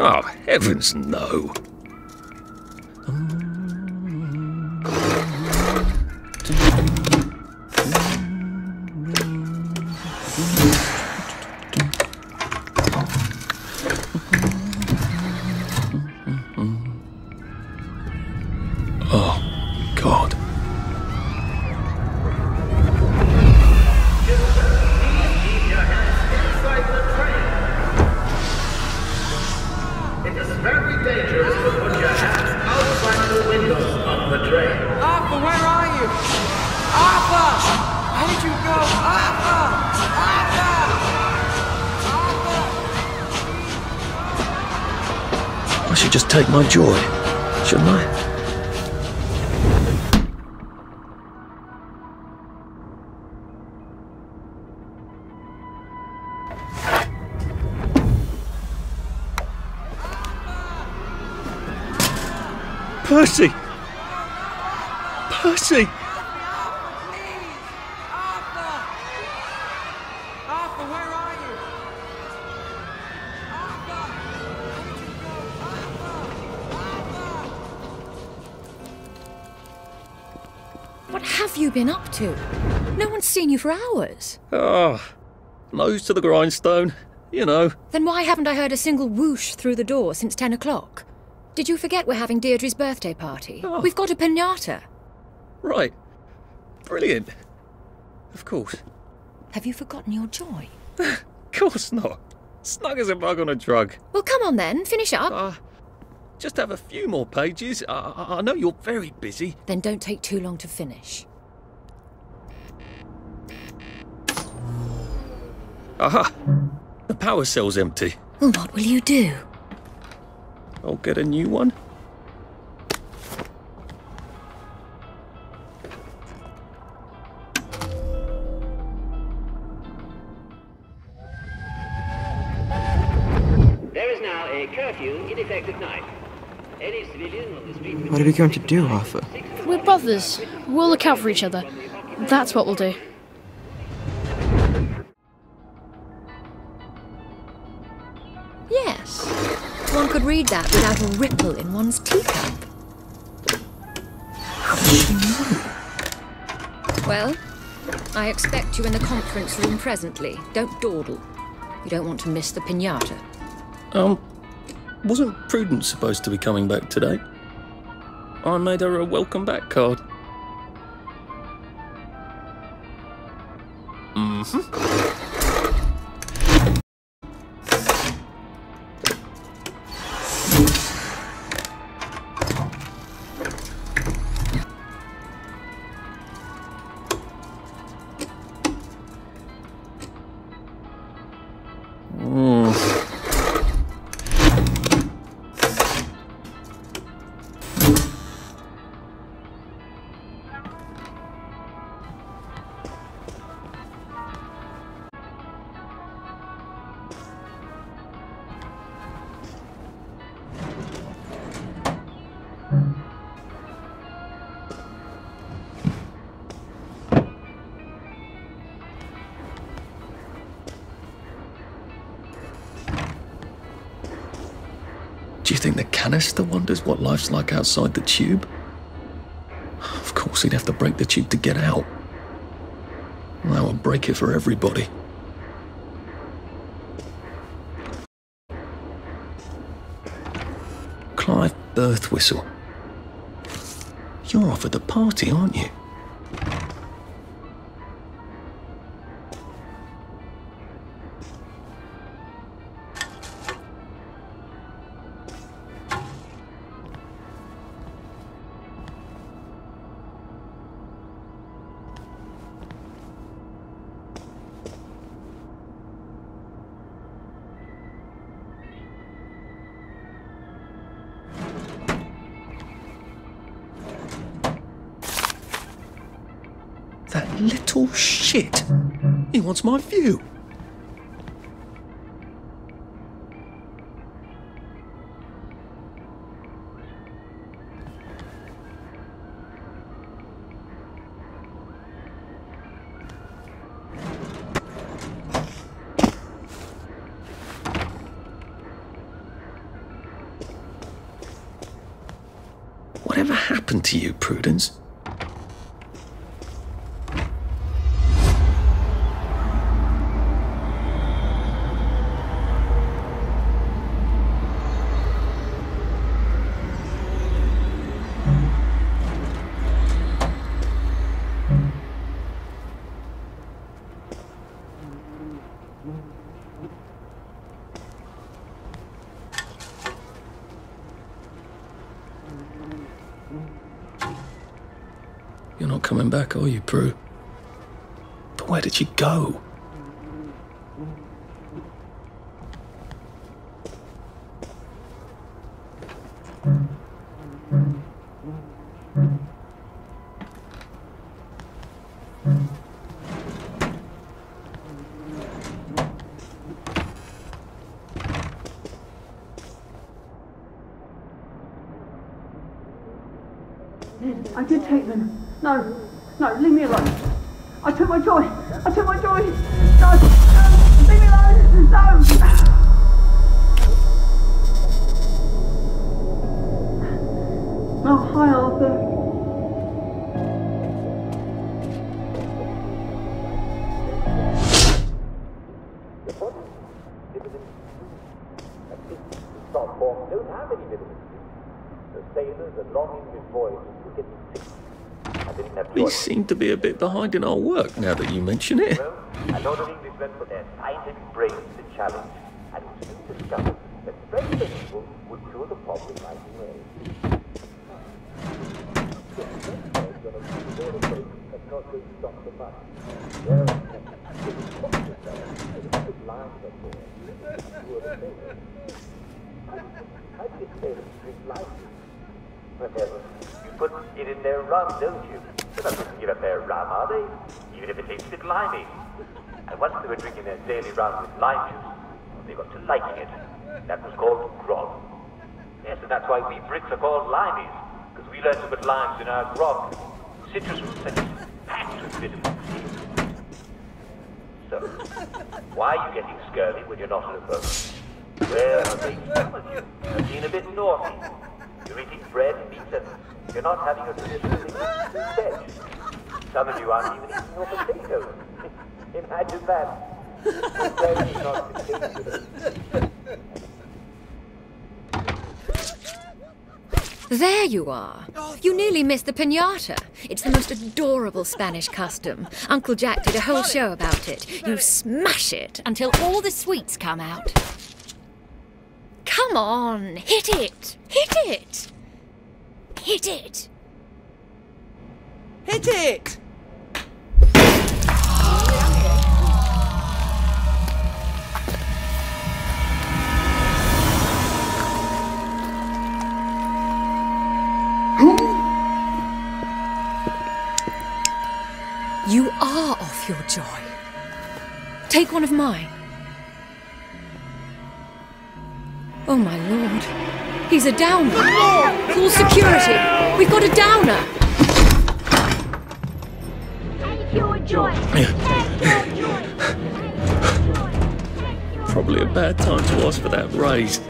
Oh, heavens no. Take my joy, shouldn't I? Percy! Percy! What have you been up to? No one's seen you for hours. Ah, nose to the grindstone, you know. Then why haven't I heard a single whoosh through the door since 10 o'clock? Did you forget we're having Deirdre's birthday party? Oh. We've got a pinata. Right. Brilliant. Of course. Have you forgotten your joy? Of course not. Snug as a bug on a drug. Well, come on then, finish up. Uh, just have a few more pages. I, I, I know you're very busy. Then don't take too long to finish. Aha! The power cell's empty. Well, what will you do? I'll get a new one. Street. What are going to do, Arthur? We're brothers. We'll look out for each other. That's what we'll do. Yes. One could read that without a ripple in one's teacup. Well, I expect you in the conference room presently. Don't dawdle. You don't want to miss the pinata. Um, wasn't Prudence supposed to be coming back today? I made her a welcome back card. Mm-hmm. You think the canister wonders what life's like outside the tube? Of course, he'd have to break the tube to get out. That would break it for everybody. Clive Birth Whistle. You're off at the party, aren't you? Little shit. He wants my view. Coming back, are you, Prue? But where did she go? I did take them. No, no, leave me alone. I took my joy. I took my joy. No, no, leave me alone. No. Oh, hi, Arthur. Stockholm don't have any vitamins. The sailors voyages sick. I didn't have We seem to be a bit behind in our work now that you mention it. Well, a lot of Englishmen put their scientific brains to challenge and it was soon discovered that fresh vegetables would cure the problem right away. Whatever. You put it in their rum, don't you? They're not going to up their rum, are they? Even if it tastes a bit limey. And once they were drinking their daily rum with lime juice, they got to liking it. That was called grog. Yes, and that's why we Brits are called limeys, because we learned to put limes in our grog. Citrus fruits are just packed with vitamin C. So, why are you getting scurvy when you're not in a boat? Are they some of you? You're being a bit naughty. You're eating bread you're not having your traditional veg. Some of you aren't even eating your potatoes. Imagine that. There you are. You nearly missed the pinata. It's the most adorable Spanish custom. Uncle Jack did a whole show about it. You smash it until all the sweets come out. Come on, hit it! Hit it! Hit it! Hit it! You are off your joy. Take one of mine. Oh my lord. He's a downer. Call security. We've got a downer. Take your joy. Take your joy. Probably a bad time to ask for that raise.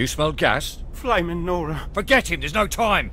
You smelled gas? Flaming Nora. Forget him, there's no time.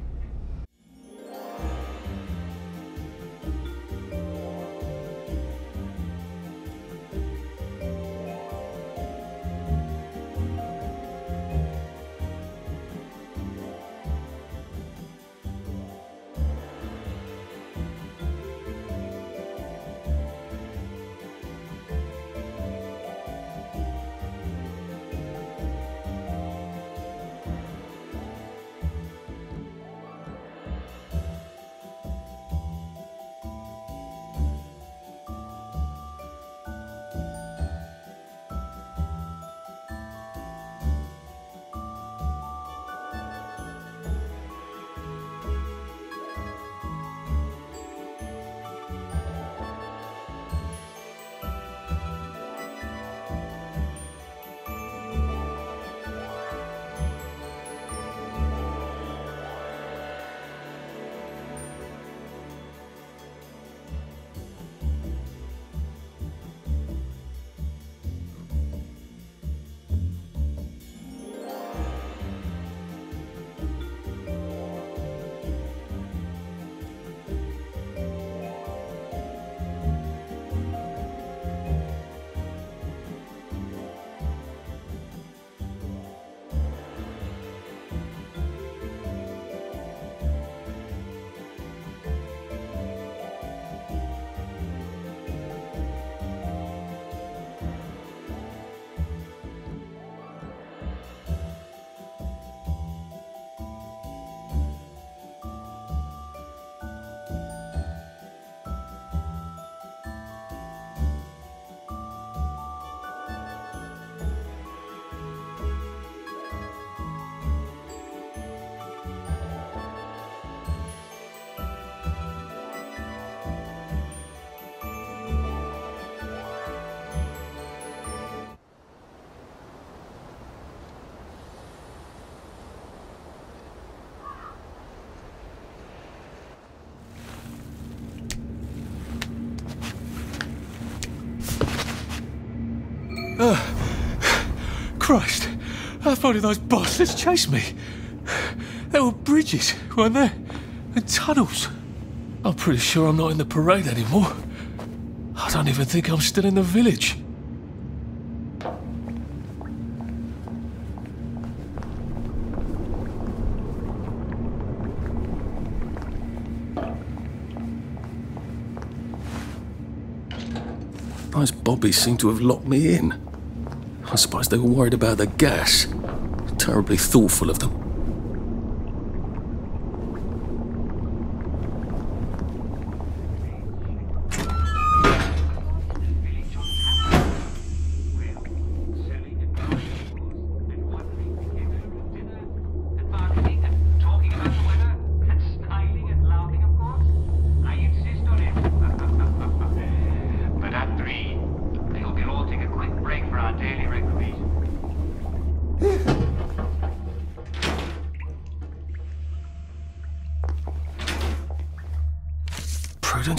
Christ! How far did those bastards chase me? There were bridges, weren't there? And tunnels. I'm pretty sure I'm not in the parade anymore. I don't even think I'm still in the village. Those bobbies seem to have locked me in. I suppose they were worried about the gas. Terribly thoughtful of them.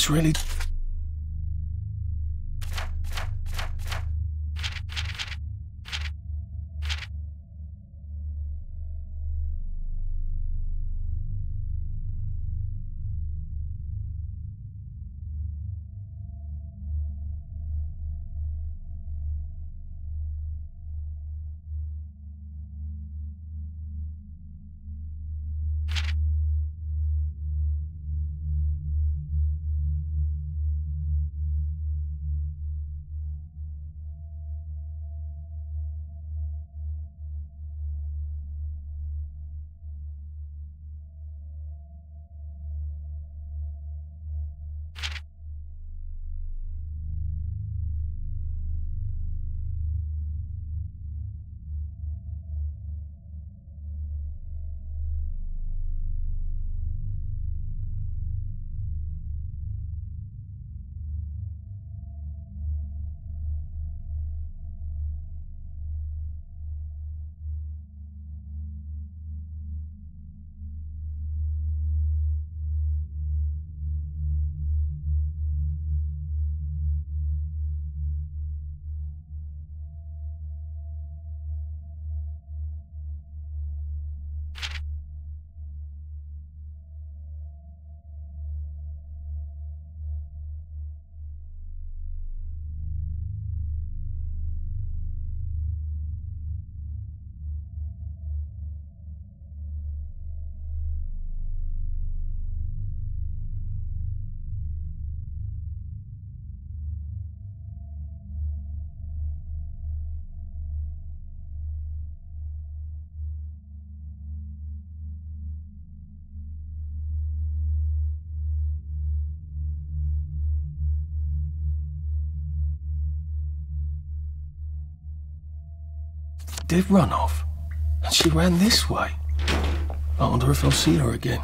Really. Did run off. And she ran this way. I wonder if I'll see her again.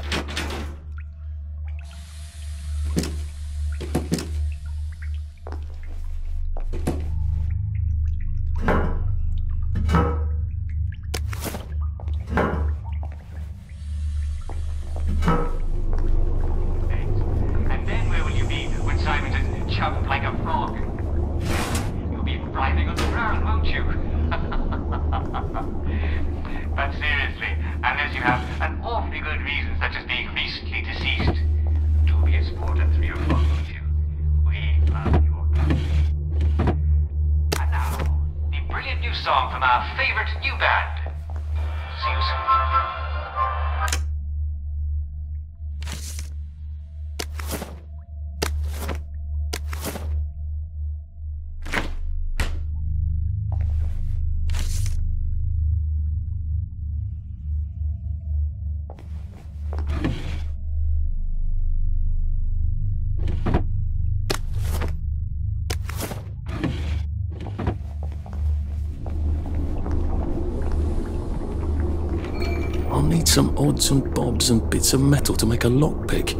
Some odds and bobs and bits of metal to make a lockpick.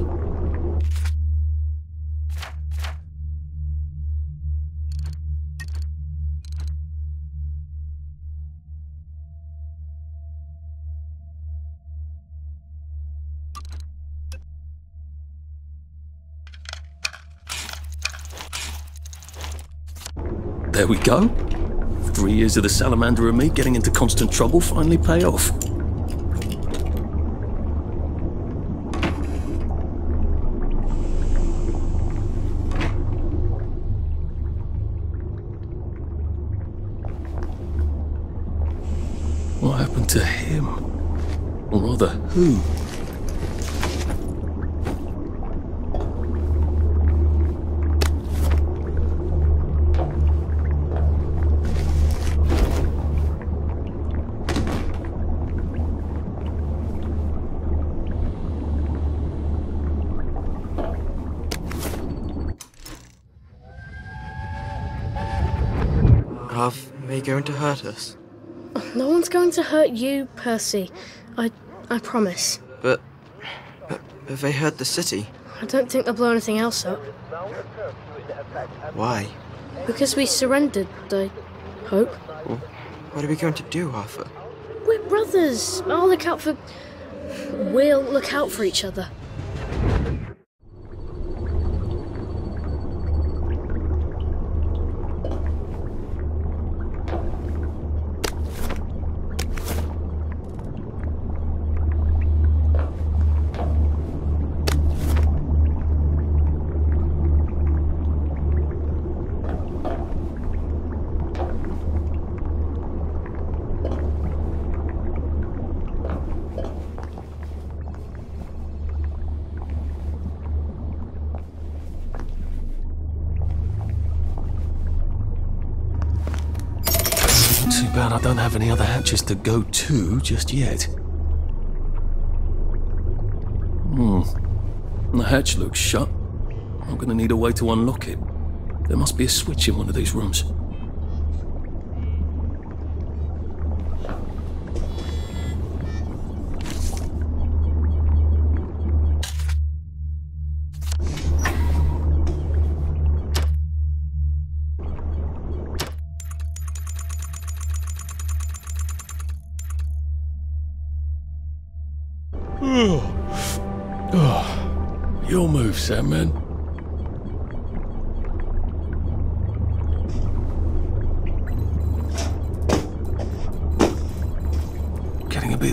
There we go. Three years of the salamander and me getting into constant trouble finally pay off. Who? Are they going to hurt us? No one's going to hurt you, Percy. I, promise. But, but have they hurt the city? I don't think they'll blow anything else up. Why? Because we surrendered, I hope. Well, what are we going to do, Arthur? We're brothers. I'll look out for. We'll look out for each other. Bad I don't have any other hatches to go to just yet. Hmm. The hatch looks shut. I'm gonna need a way to unlock it. There must be a switch in one of these rooms.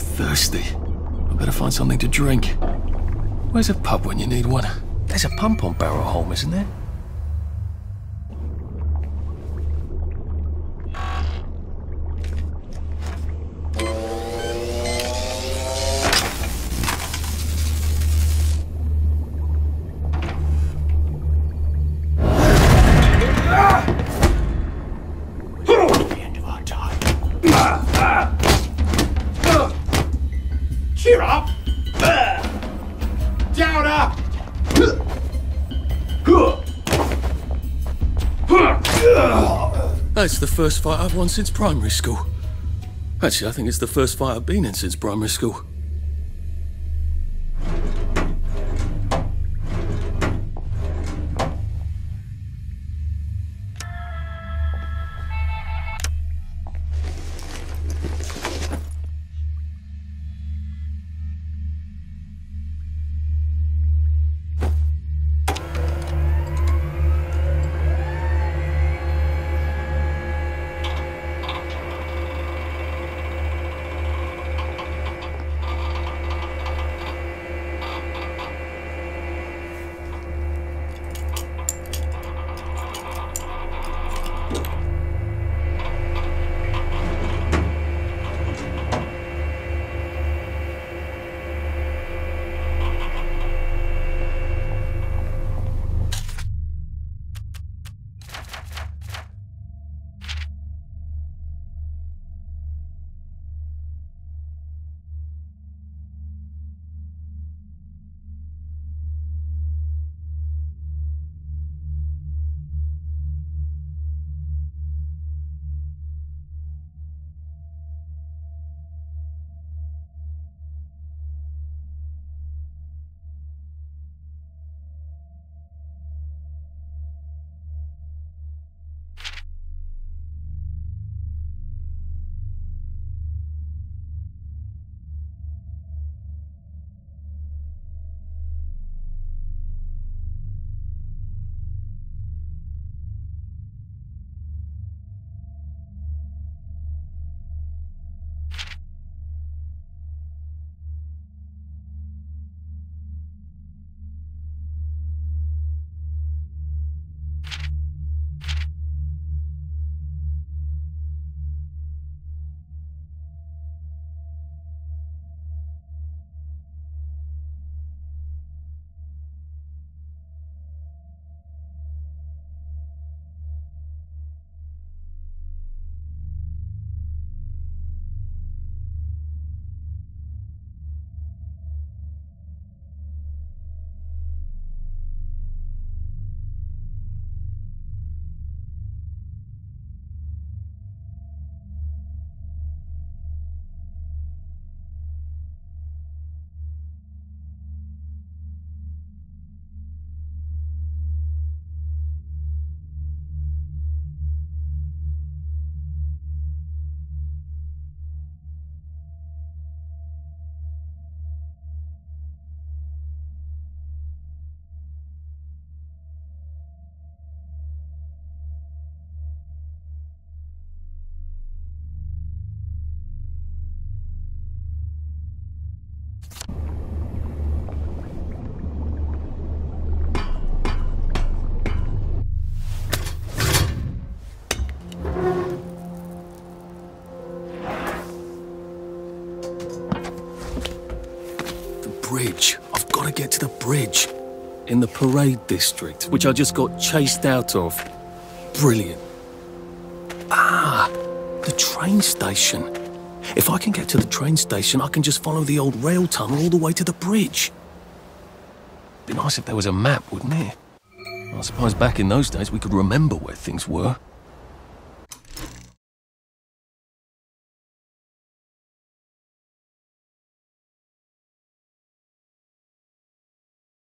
Bit thirsty. I better find something to drink. Where's a pub when you need one? There's a pump on Barrow Holm, isn't there? That's the first fight I've won since primary school. Actually, I think it's the first fight I've been in since primary school. In the parade district, which I just got chased out of. Brilliant. Ah, the train station. If I can get to the train station, I can just follow the old rail tunnel all the way to the bridge. Be nice if there was a map, wouldn't it? I suppose back in those days we could remember where things were.